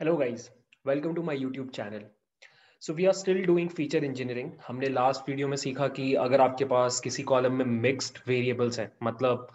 Hello guys welcome to my YouTube channel so we are still doing feature engineering हमने last video में सीखा कि अगर आपके पास किसी कॉलम में मिक्स्ड वेरिएबल्स हैं मतलब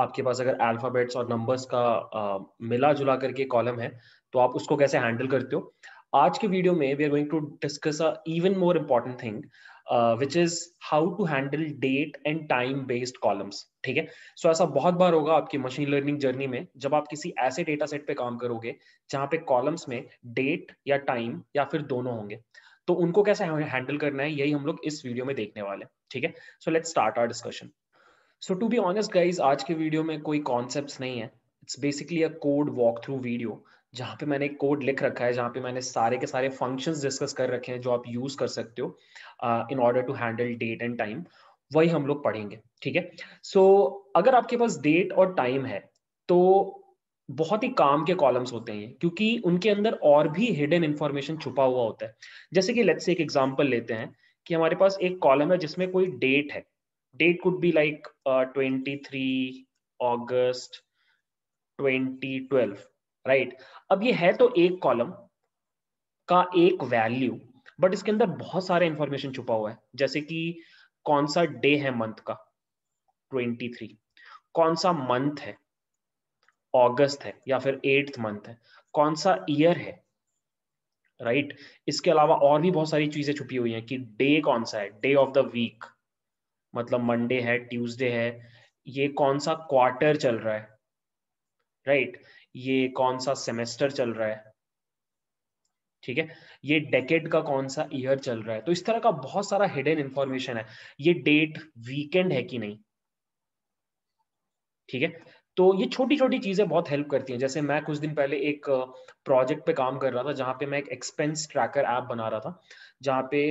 आपके पास अगर अल्फ़ाबेट्स और नंबर्स का आ, मिला जुला करके कॉलम है तो आप उसको कैसे हैंडल करते हो? आज के वीडियो में we are going to discuss a even more important thing which is how to handle date and time based columns ठीक है? सो ऐसा बहुत बार होगा आपकी मशीन लर्निंग जर्नी में, जब आप किसी ऐसे डेटा सेट पे काम करोगे, जहाँ पे कॉलम्स में डेट या टाइम या फिर दोनों होंगे। तो उनको कैसे हैंडल करना है, यही हम लोग इस वीडियो में देखने वाले ठीक है? So let's start our discussion so to be honest guys आज के वीडियो में कोई कॉन्सेप्ट नहीं है। It's basically a code walkthrough video जहाँ पे मैंने एक कोड लिख रखा है, जहाँ पे मैंने सारे के सारे फ़ंक्शंस डिस्कस कर रखे हैं जो आप यूज़ कर सकते हो in order to handle date and time वही हम लोग पढ़ेंगे, ठीक है? सो अगर आपके पास डेट और टाइम है तो बहुत ही काम के कॉलम्स होते हैं, क्योंकि उनके अंदर और भी हिडन इंफॉर्मेशन छुपा हुआ होता है। जैसे कि लेट्स से एक एग्जांपल लेते हैं कि हमारे पास एक कॉलम है जिसमें कोई डेट है। Date could be like twenty three August twenty twelve right अब ये है तो एक कॉलम का एक वैल्यू बट इसके अंदर बहुत सारे इंफॉर्मेशन छुपा हुआ है। जैसे कि कौन सा डे है मंथ का? 23 कौन सा मंथ है? अगस्त है या फिर एट्थ मंथ है? कौन सा ईयर है? Right right? इसके अलावा और भी बहुत सारी चीज़ें छुपी हुई हैं कि डे कौन सा है? डे ऑफ़ द वीक मतलब मंडे है ट्यूसडे है। ये कौन सा क्वार्टर चल रहा है? Right right? ये कौन सा सेमेस्टर चल रहा है? ठीक है? ये डेकेड का कौन सा ईयर चल रहा है? तो इस तरह का बहुत सारा हिडन इंफॉर्मेशन है। ये डेट वीकेंड है कि नहीं? ठीक है? तो ये छोटी छोटी चीज़ें बहुत हेल्प करती हैं। जैसे मैं कुछ दिन पहले एक प्रोजेक्ट पे काम कर रहा था, जहाँ पे मैं एक एक्सपेंस ट्रैकर ऐप बना रहा था। जहाँ पे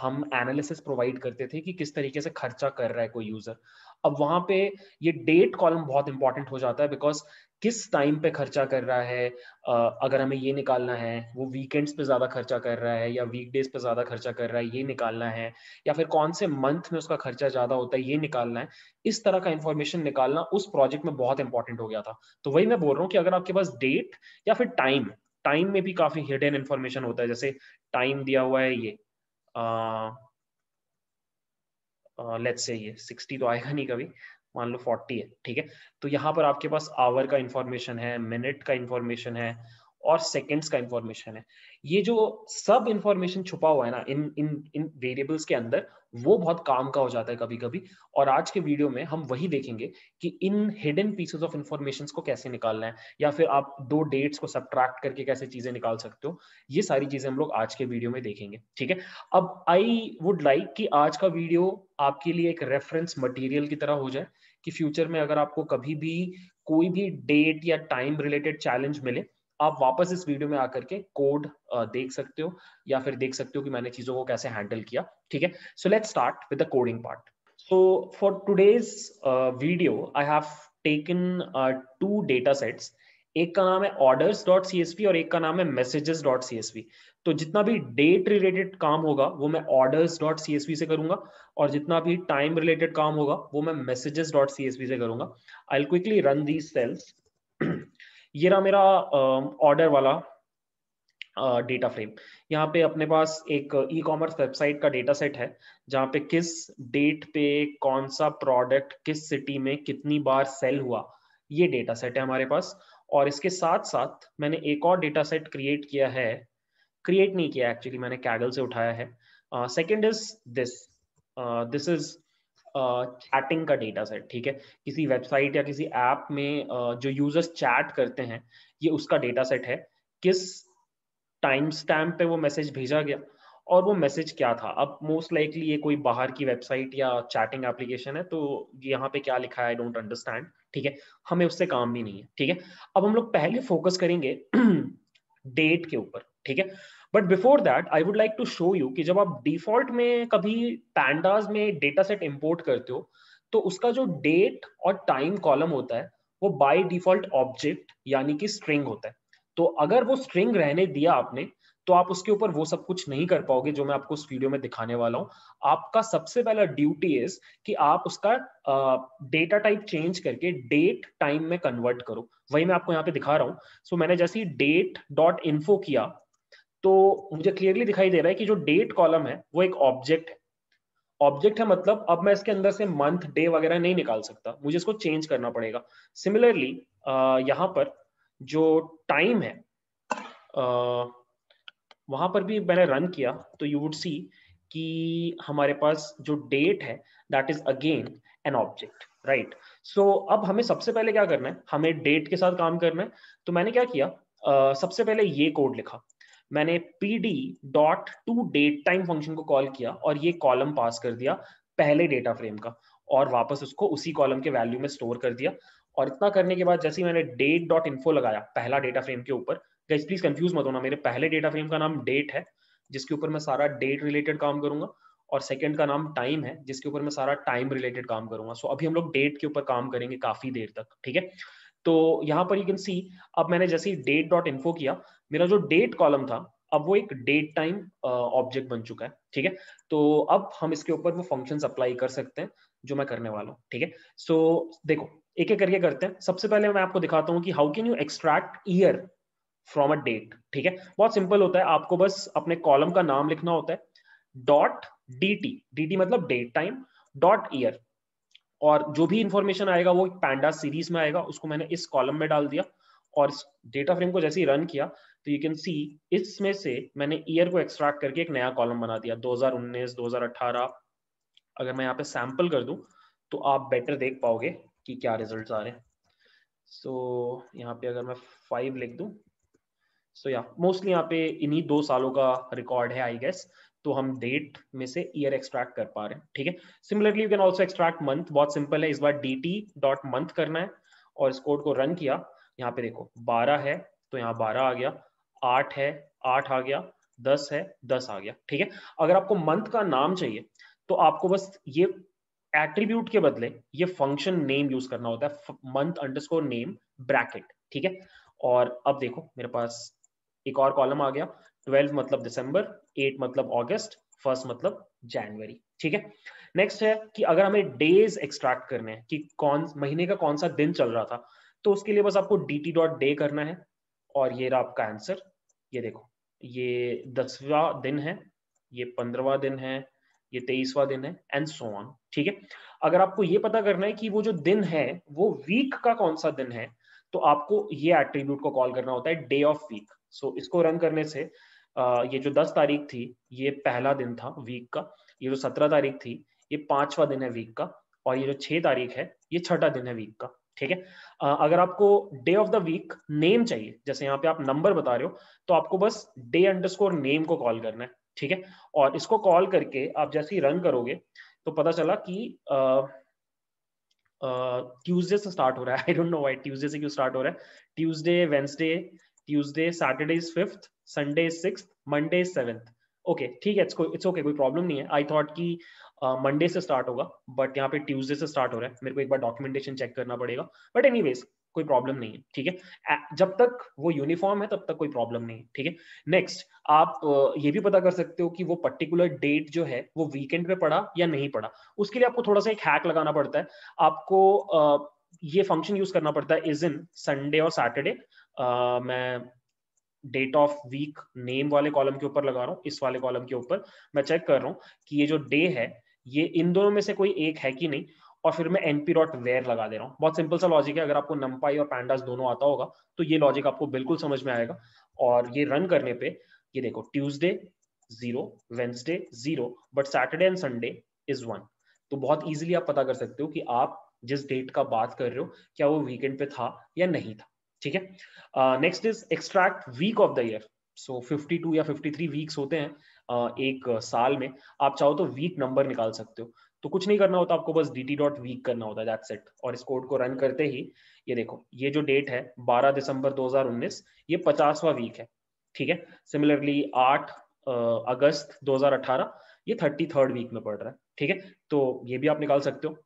हम एनालिसिस प्रोवाइड करते थे कि किस तरीके से खर्चा कर रहा है कोई यूज़र अब वहाँ पे ये डेट कॉलम बहुत इंपॉर्टेंट हो जाता है बिकॉज़ किस टाइम पे खर्चा कर रहा है अगर हमें ये निकालना है, वो वीकेंड्स पे ज़्यादा खर्चा कर रहा है या वीकडेज पे ज़्यादा खर्चा कर रहा है, ये निकालना है, या फिर कौन से मंथ में उसका खर्चा ज़्यादा होता है, ये निकालना है, इस तरह का इंफॉर्मेशन निकालना उस प्रोजेक्ट में बहुत इंपॉर्टेंट हो गया था। तो वही मैं बोल रहा हूँ कि अगर आपके पास डेट या फिर टाइम टाइम में भी काफ़ी हिडन इन्फॉर्मेशन होता है, जैसे टाइम दिया हुआ है ये लेट्स से ये सिक्सटी तो आएगा नहीं कभी, मान लो फोर्टी है, ठीक है? तो यहाँ पर आपके पास आवर का इंफॉर्मेशन है मिनट का इंफॉर्मेशन है और सेकेंड्स का इंफॉर्मेशन है। ये जो सब इंफॉर्मेशन छुपा हुआ है ना, इन इन इन वेरिएबल्स के अंदर, वो बहुत काम का हो जाता है कभी कभी और आज के वीडियो में हम वही देखेंगे कि इन हिडन पीसेस ऑफ़ इंफॉर्मेशन को कैसे निकालना है, या फिर आप दो डेट्स को सब्ट्रैक्ट करके कैसे चीज़ें निकाल सकते हो, ये सारी चीज़ें हम लोग आज के वीडियो में देखेंगे, ठीक है? अब आई वुड लाइक कि आज का वीडियो आपके लिए एक रेफरेंस मटीरियल की तरह हो जाए, कि फ्यूचर में अगर आपको कभी भी कोई भी डेट या टाइम रिलेटेड चैलेंज मिले आप वापस इस वीडियो में आकर के कोड देख सकते हो, या फिर देख सकते हो कि मैंने चीज़ों को कैसे हैंडल किया, ठीक है? So let's start with the coding part so for today's video I have taken two data sets एक का नाम है orders dot C S P और एक का नाम है messages dot C S P तो जितना भी डेट रिलेटेड काम होगा, वो मैं orders dot C S P से करूँगा और जितना भी टाइम रिलेटेड काम होगा, वो मैं messages dot C S P से करूँगा. I quickly run these cells ये रहा मेरा ऑर्डर वाला डेटा फ्रेम यहाँ पे अपने पास एक ई कॉमर्स वेबसाइट का डेटा सेट है, जहाँ पे किस डेट पे कौन सा प्रोडक्ट किस सिटी में कितनी बार सेल हुआ, ये डेटा सेट है हमारे पास। और इसके साथ साथ मैंने एक और डेटा सेट क्रिएट किया है। क्रिएट नहीं किया एक्चुअली मैंने कैगल से उठाया है। Second is this this is chatting का डेटा सेट ठीक है? किसी वेबसाइट या किसी ऐप में जो यूज़र्स चैट करते हैं, ये उसका डेटा सेट है। किस टाइम स्टैम्प पे वो मैसेज भेजा गया और वो मैसेज क्या था? अब मोस्ट लाइकली ये कोई बाहर की वेबसाइट या चैटिंग एप्लीकेशन है तो यहाँ पे क्या लिखा है? आई डोंट अंडरस्टैंड ठीक है? हमें उससे काम भी नहीं है, ठीक है? अब हम लोग पहले फोकस करेंगे डेट के ऊपर, ठीक है? But before that I would like to show you कि जब आप डिफ़ॉल्ट में कभी पैंडाज में डेटा सेट इम्पोर्ट करते हो तो उसका जो डेट और टाइम कॉलम होता है वो बाय डिफ़ॉल्ट ऑब्जेक्ट यानी कि स्ट्रिंग होता है। तो अगर वो स्ट्रिंग रहने दिया आपने तो आप उसके ऊपर वो सब कुछ नहीं कर पाओगे जो मैं आपको उस वीडियो में दिखाने वाला हूँ। आपका सबसे पहला ड्यूटी इज़ कि आप उसका डेटा टाइप चेंज करके डेट टाइम में कन्वर्ट करो। वही मैं आपको यहाँ पे दिखा रहा हूँ। सो so, मैंने जैसे ही डेट डॉट इन्फो किया तो मुझे क्लियरली दिखाई दे रहा है कि जो डेट कॉलम है वो एक ऑब्जेक्ट है। ऑब्जेक्ट है मतलब अब मैं इसके अंदर से मंथ डे वगैरह नहीं निकाल सकता। मुझे इसको चेंज करना पड़ेगा। सिमिलरली यहाँ पर जो टाइम है वहाँ पर भी मैंने रन किया तो यू वुड सी कि हमारे पास जो डेट है that is again an object right so अब हमें सबसे पहले क्या करना है? हमें डेट के साथ काम करना है। तो मैंने क्या किया? uh, सबसे पहले ये कोड लिखा। मैंने D dot to date time function को कॉल किया और ये कॉलम पास कर दिया पहले डेटा फ्रेम का और वापस उसको उसी कॉलम के वैल्यू में स्टोर कर दिया। और इतना करने के बाद जैसे ही मैंने डेट डॉट इन्फो लगाया पहला डेटा फ्रेम के ऊपर गाइस प्लीज़ कंफ्यूज मत होना मेरे पहले डेटा फ्रेम का नाम डेट है जिसके ऊपर मैं सारा डेट रिलेटेड काम करूँगा और सेकंड का नाम टाइम है जिसके ऊपर मैं सारा टाइम रिलेटेड काम करूँगा। सो so, अभी हम लोग डेट के ऊपर काम करेंगे काफ़ी देर तक ठीक है? तो यहाँ पर यू कैन सी अब मैंने जैसे ही डेट डॉट इन्फो किया मेरा जो डेट कॉलम था, अब वो एक डेट टाइम ऑब्जेक्ट बन चुका है, ठीक है? तो अब हम इसके ऊपर वो फ़ंक्शन अप्लाई कर सकते हैं, जो मैं करने वाला हूँ, ठीक है? सो देखो एक एक करके करते हैं। सबसे पहले मैं आपको दिखाता हूँ कि how can you extract year from a date ठीक है? बहुत सिंपल होता है, आपको बस अपने कॉलम का नाम लिखना होता है dot D T D T मतलब डेट टाइम डॉट ईयर और जो भी इंफॉर्मेशन आएगा, वो पैंडा सीरीज़ में आएगा, उसको मैंने इस कॉलम में डाल दिया और डेटा फ्रेम को जैसे ही रन किया तो यू कैन सी इसमें से मैंने ईयर को एक्सट्रैक्ट करके एक नया कॉलम बना दिया 2019 2018 अगर मैं यहाँ पे सैंपल कर दूँ तो आप बेटर देख पाओगे कि क्या रिजल्ट्स आ रहे हैं। सो so, यहाँ पे अगर मैं फाइव लिख दूँ सो या मोस्टली यहाँ पे इन्हीं दो सालों का रिकॉर्ड है आई गेस तो हम डेट में से ईयर एक्सट्रैक्ट कर पा रहे हैं ठीक है? Similarly you can also extract month बहुत सिंपल है इस बार डी टी डॉट मंथ करना है और इस कोड को रन किया। यहाँ पे देखो बारह है तो यहाँ बारह आ गया। आठ है, आठ आ गया, दस है, दस आ गया, ठीक है? अगर आपको मंथ का नाम चाहिए तो आपको बस ये एट्रीब्यूट के बदले ये फ़ंक्शन नेम यूज़ करना होता है मंथ अंडरस्कोर नेम ब्रैकेट ठीक है? और अब देखो, मेरे पास एक और कॉलम आ गया ट्वेल्व मतलब दिसंबर एट मतलब अगस्त फ़र्स्ट मतलब जनवरी ठीक है? नेक्स्ट है कि अगर हमें डेज़ एक्सट्रैक्ट करने हैं, कि कौन, महीने का कौन सा दिन चल रहा था तो उसके लिए बस आपको डी टी डॉट डे करना है, और ये रहा आपका आंसर ये देखो, ये दसवा दिन है, ये पंद्रवा दिन है, ये तेईसवा दिन है एंड सो ऑन ठीक है? अगर आपको ये पता करना है कि वो जो दिन है, वो वीक का कौन सा दिन है तो आपको ये एट्रीब्यूट को कॉल करना होता है डे ऑफ़ वीक सो इसको रन करने से ये जो दस तारीख थी, ये पहला दिन था वीक का, ये जो सत्रह तारीख थी, ये पांचवा दिन है वीक का, और ये जो छह तारीख है, ये छठा दिन है वीक का। ठीक है? अगर आपको day of the week name चाहिए, जैसे यहाँ पे आप नंबर बता रहे हो तो आपको बस डे अंडरस्कोर नेम को कॉल करना है, ठीक है? और इसको कॉल करके आप जैसे ही रन करोगे तो पता चला कि ट्यूसडे से स्टार्ट हो रहा है। I don't know why Tuesday से क्यों स्टार्ट हो रहा है। Tuesday Wednesday Tuesday Saturday is fifth Sunday is six Monday is seventh okay ठीक है इट्स ओके कोई प्रॉब्लम नहीं है। आई थॉट कि मंडे uh, से स्टार्ट होगा बट यहाँ पे ट्यूसडे से स्टार्ट हो रहा है। मेरे को एक बार डॉक्यूमेंटेशन चेक करना पड़ेगा। बट एनीवेज कोई प्रॉब्लम नहीं है ठीक है? जब तक वो यूनिफॉर्म है तब तक कोई प्रॉब्लम नहीं है ठीक है? नेक्स्ट आप ये भी पता कर सकते हो कि वो पर्टिकुलर डेट जो है वो वीकेंड पे पड़ा या नहीं पड़ा उसके लिए आपको थोड़ा सा एक हैक लगाना पड़ता है। आपको ये फ़ंक्शन यूज़ करना पड़ता है इज़ इन संडे और सैटरडे मैं डेट ऑफ़ वीक नेम वाले कॉलम के ऊपर लगा रहा हूँ, इस वाले कॉलम के ऊपर। मैं चेक कर रहा हूँ कि ये जो डे है, ये इन दोनों में से कोई एक है कि नहीं? और फिर मैं एनपी डॉट वेयर लगा दे रहा हूँ। बहुत सिंपल सा लॉजिक है। अगर आपको नंपाई और पैंडास दोनों आता होगा तो ये लॉजिक आपको बिल्कुल समझ में आएगा। और ये रन करने पे, ये देखो Tuesday zero Wednesday zero but Saturday and Sunday is one तो बहुत इजीली आप पता कर सकते हो कि आप जिस डेट का बात कर रहे हो, क्या वो वीकेंड पे था या नहीं था। ठीक है? Next is extract week of the year so 52 या 53 वीक्स होते हैं uh, एक साल में। आप चाहो तो वीक नंबर निकाल सकते हो। तो कुछ नहीं करना होता आपको बस डी टी डॉट वीक करना होता है इट और इस कोड को रन करते ही ये देखो ये जो डेट है 12 दिसंबर 2019 ये पचासवा वीक है। ठीक है? सिमिलरली 8 अगस्त 2018 ये थर्टी थर्ड वीक में पड़ रहा है। ठीक है? तो ये भी आप निकाल सकते हो।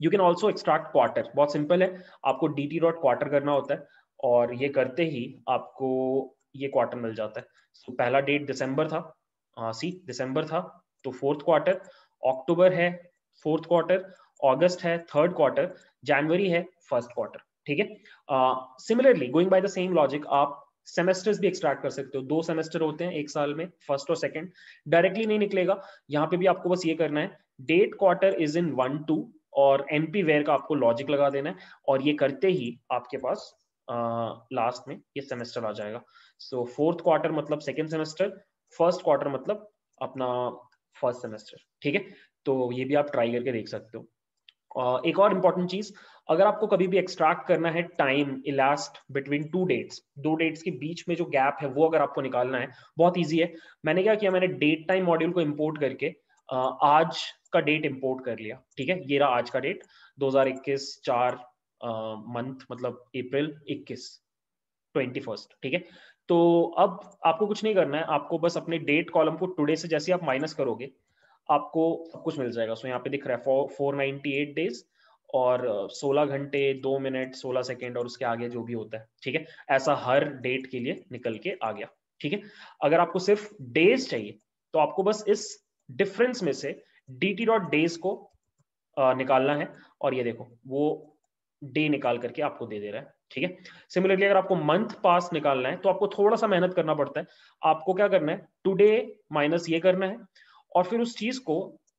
You can also extract quarter बहुत सिंपल है। आपको डी टी डॉट क्वार्टर करना होता है और ये करते ही आपको ये क्वार्टर मिल जाता है। So, पहला डेट दिसंबर था। सी दिसंबर था। तो फोर्थ क्वार्टर अक्टूबर है फोर्थ क्वार्टर अगस्त है थर्ड क्वार्टर जनवरी है फ़र्स्ट क्वार्टर ठीक है? Similarly going by the same logic आप सेमेस्टर्स भी एक्सट्रैक्ट कर सकते हो। दो सेमेस्टर होते हैं एक साल में फ़र्स्ट और सेकंड डायरेक्टली नहीं निकलेगा। यहाँ पे भी आपको बस ये करना है। Date quarter is in one two और एनपी वेयर का आपको लॉजिक लगा देना है और ये करते ही आपके पास लास्ट में ये सेमेस्टर आ जाएगा। सो फोर्थ क्वार्टर मतलब सेकेंड सेमेस्टर फ़र्स्ट क्वार्टर मतलब अपना फ़र्स्ट सेमेस्टर ठीक है? तो ये भी आप ट्राई करके देख सकते हो। uh, एक और इंपॉर्टेंट चीज़ अगर आपको कभी भी एक्सट्रैक्ट करना है time elapsed between two dates दो डेट्स के बीच में जो गैप है वो अगर आपको निकालना है बहुत ईजी है। मैंने क्या किया मैंने डेट टाइम मॉड्यूल को इम्पोर्ट करके आज का डेट इम्पोर्ट कर लिया, ठीक है? ये रहा आज का डेट 2021 चार मंथ मतलब अप्रैल 21 ट्वेंटी फ़र्स्ट ठीक है? तो अब आपको कुछ नहीं करना है, आपको बस अपने डेट कॉलम को टुडे से जैसे आप माइनस करोगे, आपको कुछ मिल जाएगा। सो यहाँ पे दिख रहा है फोर नाइनटी एट डेज़ और 16 घंटे, दो मिनट 16 सेकेंड और उसके आगे जो भी होता है, ठीक है? ऐसा हर डेट के लिए निकल के आ गया, ठीक है? अगर आपको सिर्फ़ डेज़ चाहिए तो आपको बस इस डिफरेंस में से डी टी डॉट डेज़ को निकालना है। और ये देखो, वो डे निकाल करके आपको दे दे रहा है, ठीक है? सिमिलरली अगर आपको मंथ पास निकालना है तो आपको थोड़ा सा मेहनत करना पड़ता है। आपको क्या करना है? टुडे माइनस ये करना है। और फिर उस चीज़ को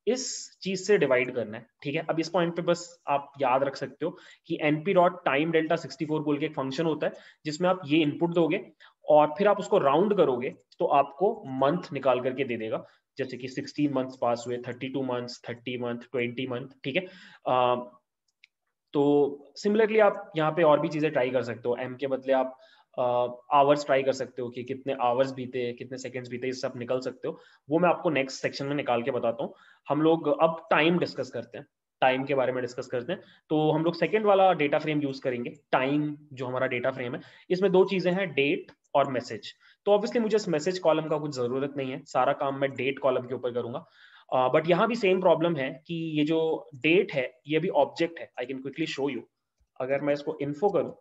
इस चीज़ से डिवाइड करना है, ठीक है? अब इस पॉइंट पे बस आप याद रख सकते हो कि एनपी डॉट टाइम डेल्टा 64 बोल के एक फ़ंक्शन होता है, जिसमें आप ये इनपुट दोगे और फिर आप उसको राउंड करोगे तो आपको मंथ निकाल करके दे देगा। जैसे कि 16 मंथ्स पास हुए 32 मंथ्स 30 मंथ 20 मंथ ठीक है? तो सिमिलरली आप यहाँ पे और भी चीज़ें ट्राई कर सकते हो। एम के बदले आप आवर्स ट्राई कर सकते हो कि कितने आवर्स बीते, कितने सेकंड्स बीते सब निकल सकते हो। वो मैं आपको नेक्स्ट सेक्शन में निकाल के बताता हूँ। हम लोग अब टाइम डिस्कस करते हैं। टाइम के बारे में डिस्कस करते हैं। तो हम लोग सेकेंड वाला डेटा फ्रेम यूज़ करेंगे। टाइम जो हमारा डेटा फ्रेम है, इसमें दो चीज़ें हैं डेट और मैसेज तो ऑब्वियसली मुझे इस मैसेज कॉलम का कुछ ज़रूरत नहीं है। सारा काम मैं डेट कॉलम के ऊपर करूँगा। बट uh, यहाँ भी सेम प्रॉब्लम है कि ये जो डेट है ये भी ऑब्जेक्ट है। I can quickly show you अगर मैं इसको इन्फो करूँ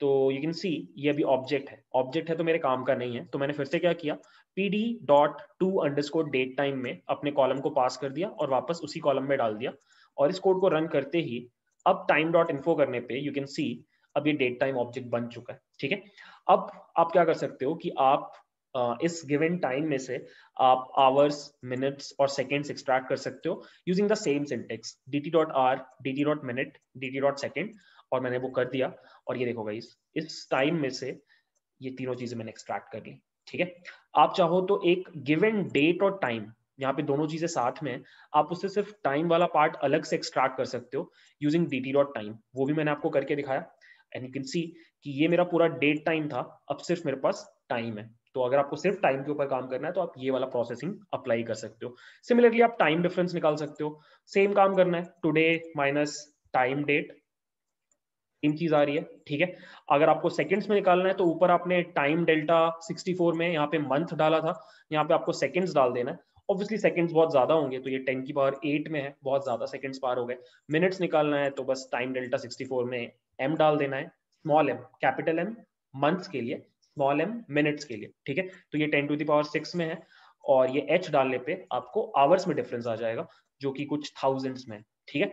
तो यू कैन सी ये अभी ऑब्जेक्ट है। ऑब्जेक्ट है तो मेरे काम का नहीं है। तो मैंने फिर से क्या किया? P D dot to underscore date time में अपने कॉलम को पास कर दिया और वापस उसी कॉलम में डाल दिया। और इस कोड को रन करते ही अब टाइम डॉट इन्फो करने पे यू कैन सी अब ये डेट टाइम ऑब्जेक्ट बन चुका है। ठीक है? अब आप क्या कर सकते हो कि आप इस गिवन टाइम में से आप आवर्स मिनट्स और सेकेंड्स एक्सट्रैक्ट कर सकते हो using the same syntax D T dot hour D T dot minute D T dot second और मैंने वो कर दिया। और ये देखो गाइस इस टाइम में से ये तीनों चीज़ें मैंने एक्सट्रैक्ट कर ली, ठीक है? आप चाहो तो एक गिवन डेट और टाइम यहाँ पे दोनों चीज़ें साथ में आप उससे सिर्फ़ टाइम वाला पार्ट अलग से एक्सट्रैक्ट कर सकते हो using D T dot time वो भी मैंने आपको करके दिखाया। एंड यू कैन सी कि ये मेरा पूरा डेट टाइम था, अब सिर्फ़ मेरे पास टाइम है। तो अगर आपको सिर्फ़ टाइम के ऊपर काम करना है तो आप ये वाला प्रोसेसिंग अप्लाई कर सकते हो। सिमिलरली आप टाइम डिफरेंस निकाल सकते हो। सेम काम करना है। टुडे माइनस टाइम डेट चीज़ आ रही है। ठीक है? अगर आपको सेकंड्स में निकालना है तो ऊपर आपने टाइम डेल्टा 64 में यहाँ पे मंथ डाला था। यहाँ पे आपको सेकंड्स डाल देना है। ऑब्वियसली सेकंड्स बहुत ज़्यादा होंगे तो ये 10 की पावर 8 में है। बहुत ज़्यादा सेकंड्स पार हो गए। मिनट्स निकालना है तो बस टाइम डेल्टा 64 में एम डाल देना है small M capital M months के लिए स्मॉल एम मिनट्स के लिए, ठीक है? तो ये टेन टू दावर सिक्स में है और ये एच डालने पे आपको आवर्स में डिफरेंस आ जाएगा, जो कि कुछ थाउजेंड्स में ठीक है?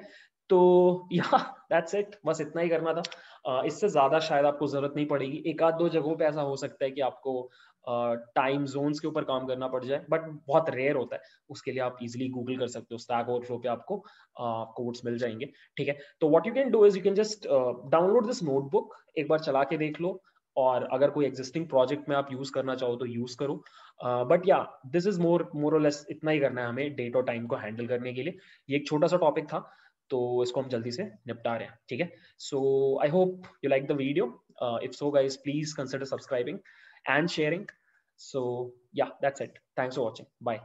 तो यहाँ दैट्स इट बस इतना ही करना था। इससे ज़्यादा शायद आपको ज़रूरत नहीं पड़ेगी। एक आध दो जगहों पे ऐसा हो सकता है कि आपको टाइम जोन्स के ऊपर काम करना पड़ जाए बट बहुत रेयर होता है। उसके लिए आप इजिली गूगल कर सकते हो स्टैक ओवरफ्लो पे आपको कोड्स मिल जाएँगे, ठीक है? तो what you can do is you can just download this notebook एक बार चला के देख लो, और अगर कोई एग्जिस्टिंग प्रोजेक्ट में आप यूज़ करना चाहो तो यूज़ करो। But yeah this is more more less इतना ही करना है हमें डेट और टाइम को हैंडल करने के लिए। ये एक छोटा सा टॉपिक था। तो इसको हम जल्दी से निपटा रहे हैं, ठीक है? So I hope you like the video if so guys please consider subscribing and sharing so yeah that's it thanks for watching bye